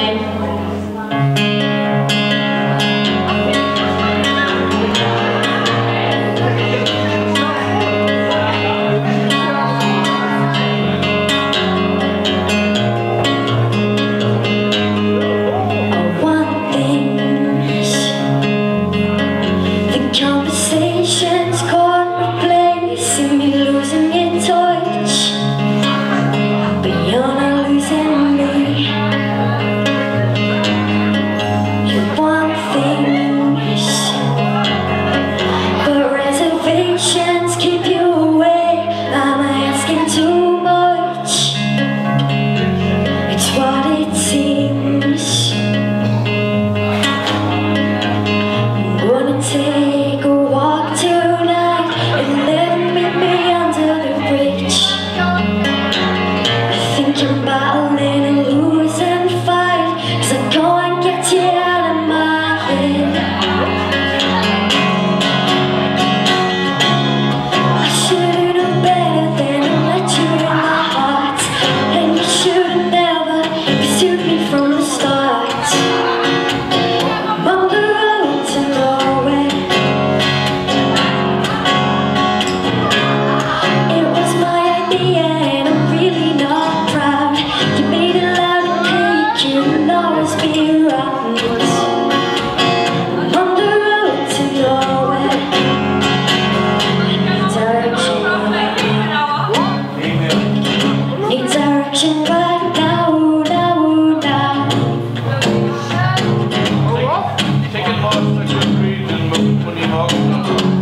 Amen. about it. Oh, no.